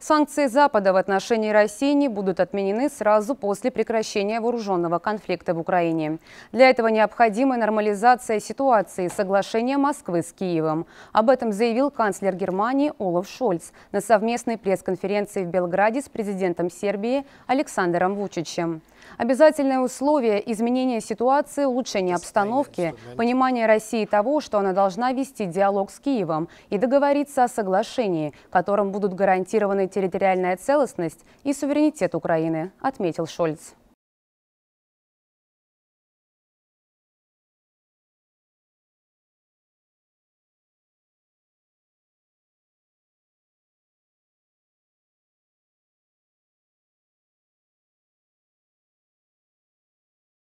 Санкции Запада в отношении России не будут отменены сразу после прекращения вооруженного конфликта в Украине. Для этого необходима нормализация ситуации соглашения Москвы с Киевом. Об этом заявил канцлер Германии Олаф Шольц на совместной пресс-конференции в Белграде с президентом Сербии Александром Вучичем. Обязательное условие изменения ситуации, улучшения обстановки, понимание России того, что она должна вести диалог с Киевом и договориться о соглашении, которым будут гарантированы территориальная целостность и суверенитет Украины, отметил Шольц.